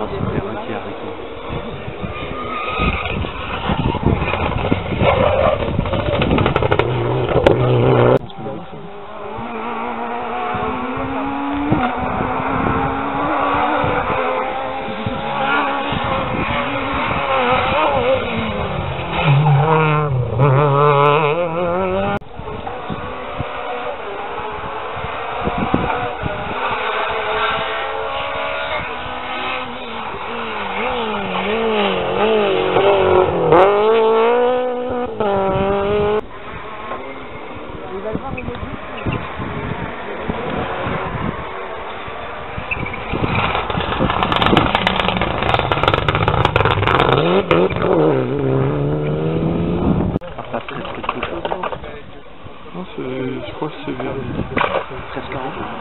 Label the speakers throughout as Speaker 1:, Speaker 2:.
Speaker 1: Non, c'est Pierre qui.
Speaker 2: Crois c'est vers
Speaker 1: 13 48,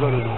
Speaker 1: Gloria